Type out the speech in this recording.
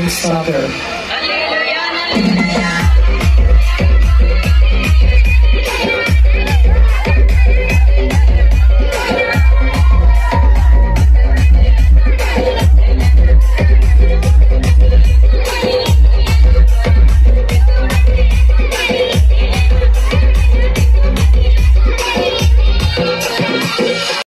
to soccer.